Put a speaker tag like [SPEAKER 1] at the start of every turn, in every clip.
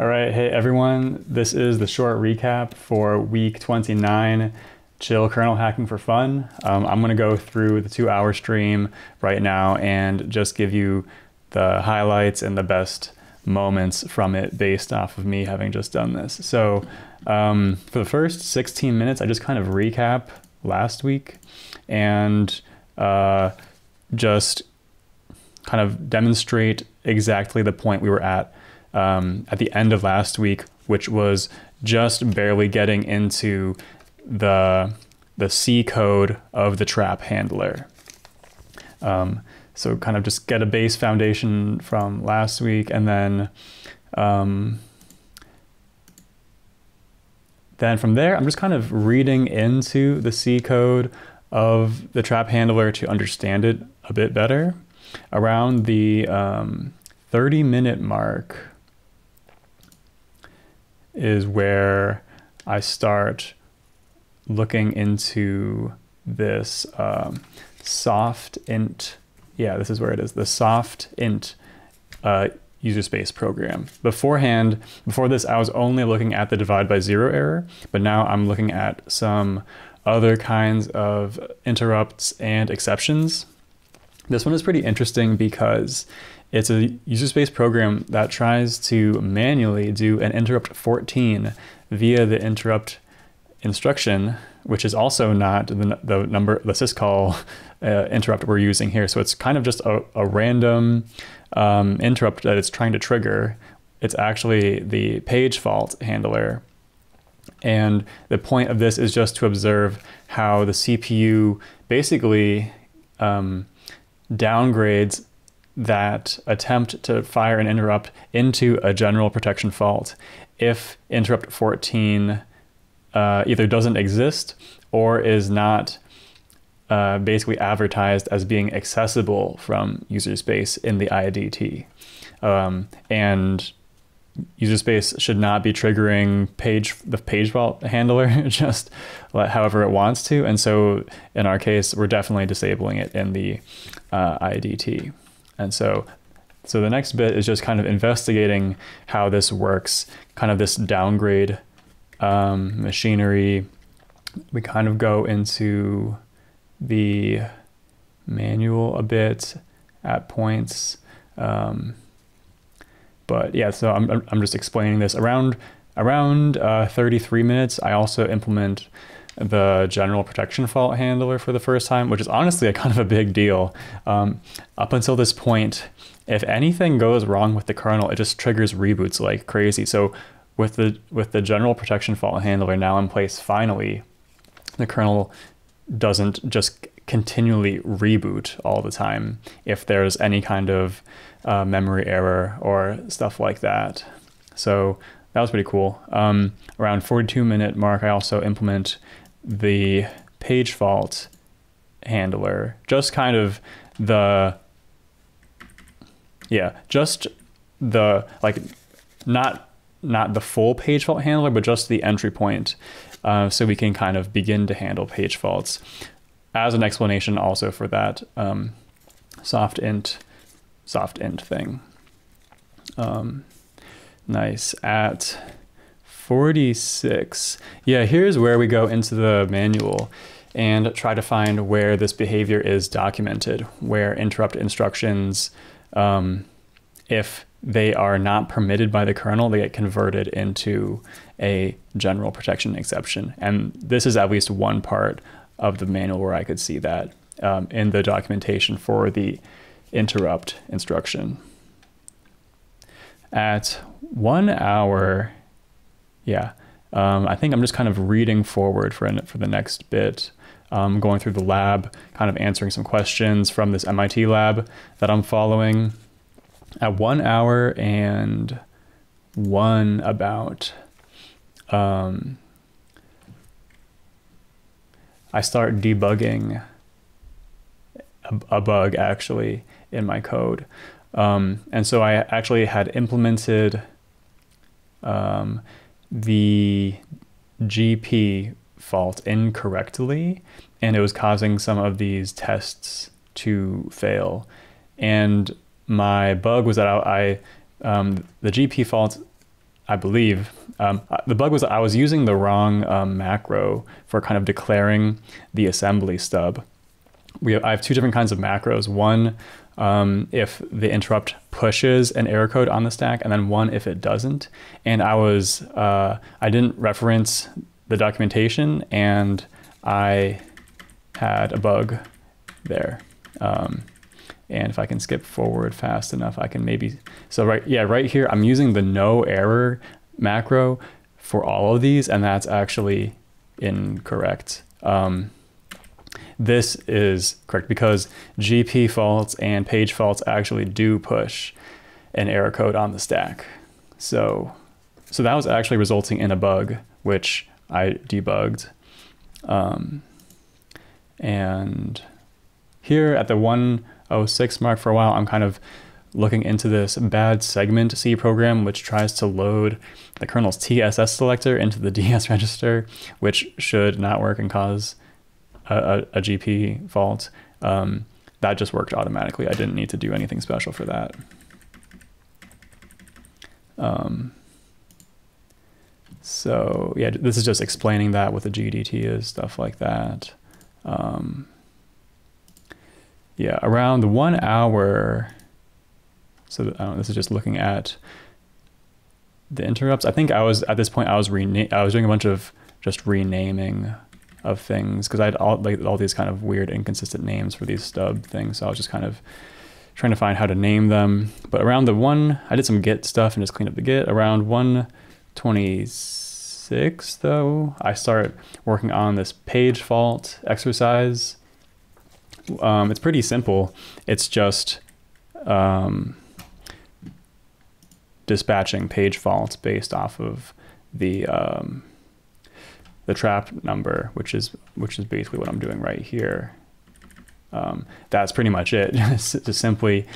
[SPEAKER 1] All right, hey everyone, this is the short recap for week 29, Chill Kernel Hacking for Fun. Um, I'm gonna go through the two hour stream right now and just give you the highlights and the best moments from it based off of me having just done this. So um, for the first 16 minutes, I just kind of recap last week and uh, just kind of demonstrate exactly the point we were at um, at the end of last week, which was just barely getting into the the C code of the trap handler. Um, so kind of just get a base foundation from last week, and then um, then from there, I'm just kind of reading into the C code of the trap handler to understand it a bit better. Around the um, 30 minute mark, is where I start looking into this um, soft int. Yeah, this is where it is. The soft int uh, user space program. Beforehand, before this, I was only looking at the divide by zero error, but now I'm looking at some other kinds of interrupts and exceptions. This one is pretty interesting because it's a user space program that tries to manually do an interrupt 14 via the interrupt instruction, which is also not the, the number, the syscall uh, interrupt we're using here. So it's kind of just a, a random um, interrupt that it's trying to trigger. It's actually the page fault handler. And the point of this is just to observe how the CPU basically um, downgrades that attempt to fire an interrupt into a general protection fault if interrupt 14 uh, either doesn't exist or is not uh, basically advertised as being accessible from user space in the IDT. Um, and user space should not be triggering page the page fault handler just however it wants to. And so in our case, we're definitely disabling it in the uh, IDT. And so so the next bit is just kind of investigating how this works, kind of this downgrade um, machinery. We kind of go into the manual a bit at points. Um, but yeah, so I'm, I'm just explaining this around around uh, 33 minutes. I also implement the general protection fault handler for the first time, which is honestly a kind of a big deal. Um, up until this point, if anything goes wrong with the kernel, it just triggers reboots like crazy. So with the with the general protection fault handler now in place, finally, the kernel doesn't just continually reboot all the time if there's any kind of uh, memory error or stuff like that. So that was pretty cool. Um, around 42 minute mark, I also implement the page fault handler, just kind of the, yeah, just the, like, not not the full page fault handler, but just the entry point, uh, so we can kind of begin to handle page faults. As an explanation also for that um, soft int, soft int thing. Um, nice. At 46. Yeah, here's where we go into the manual and try to find where this behavior is documented, where interrupt instructions, um, if they are not permitted by the kernel, they get converted into a general protection exception. And this is at least one part of the manual where I could see that um, in the documentation for the interrupt instruction. At one hour yeah, um, I think I'm just kind of reading forward for, for the next bit, um, going through the lab, kind of answering some questions from this MIT lab that I'm following. At one hour and one about, um, I start debugging a, a, bug actually in my code. Um, and so I actually had implemented um, the GP fault incorrectly and it was causing some of these tests to fail. And my bug was that I, um, the GP fault, I believe. Um, the bug was I was using the wrong um, macro for kind of declaring the assembly stub. We have, I have two different kinds of macros. One, um, if the interrupt pushes an error code on the stack, and then one if it doesn't. And I was uh, I didn't reference the documentation, and I had a bug there. Um, and if I can skip forward fast enough, I can maybe, so right, yeah, right here, I'm using the no error macro for all of these, and that's actually incorrect. Um, this is correct because GP faults and page faults actually do push an error code on the stack. So, so that was actually resulting in a bug, which I debugged. Um, and here at the 106 mark for a while, I'm kind of looking into this bad segment C program, which tries to load the kernel's TSS selector into the DS register, which should not work and cause a, a, a GP fault. Um, that just worked automatically. I didn't need to do anything special for that. Um, so yeah, this is just explaining that what the GDT is, stuff like that. Um, yeah, around one hour. So this is just looking at the interrupts. I think I was at this point I was rena- I was doing a bunch of just renaming of things because I had all like all these kind of weird inconsistent names for these stub things. So I was just kind of trying to find how to name them. But around the one, I did some Git stuff and just cleaned up the Git. Around 126 though, I start working on this page fault exercise. Um, it's pretty simple. It's just um, dispatching page faults based off of the um, the trap number, which is which is basically what I'm doing right here. Um, that's pretty much it. to simply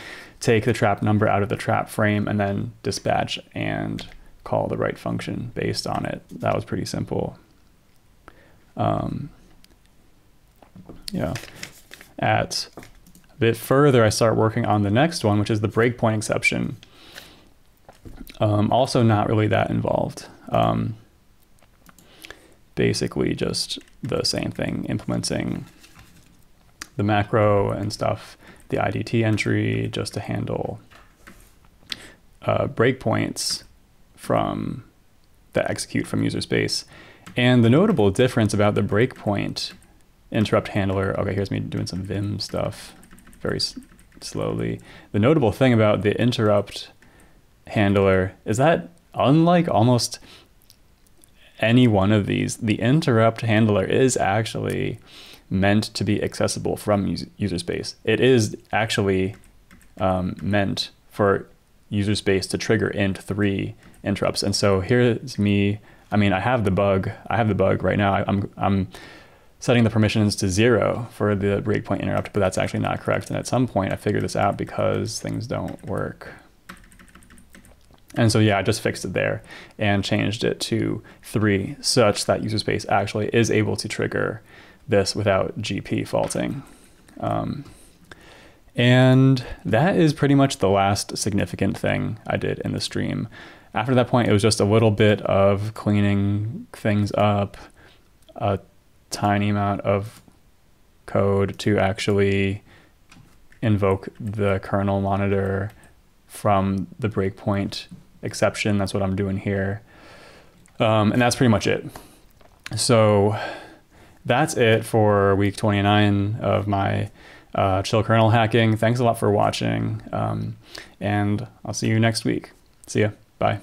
[SPEAKER 1] take the trap number out of the trap frame and then dispatch and call the right function based on it. That was pretty simple. Um, yeah. At a bit further, I start working on the next one, which is the breakpoint exception. Um, also not really that involved. Um, basically just the same thing, implementing the macro and stuff, the IDT entry just to handle uh, breakpoints from that execute from user space. And the notable difference about the breakpoint interrupt handler, okay, here's me doing some Vim stuff very slowly. The notable thing about the interrupt handler is that unlike almost any one of these, the interrupt handler is actually meant to be accessible from user space. It is actually um, meant for user space to trigger int3 interrupts. And so here's me. I mean, I have the bug. I have the bug right now. I, I'm I'm setting the permissions to zero for the breakpoint interrupt, but that's actually not correct. And at some point, I figured this out because things don't work. And so yeah, I just fixed it there and changed it to three such that user space actually is able to trigger this without GP faulting. Um, and that is pretty much the last significant thing I did in the stream. After that point, it was just a little bit of cleaning things up, tiny amount of code to actually invoke the kernel monitor from the breakpoint exception. That's what I'm doing here. Um, and that's pretty much it. So that's it for week 29 of my uh, chill kernel hacking. Thanks a lot for watching. Um, and I'll see you next week. See ya. Bye.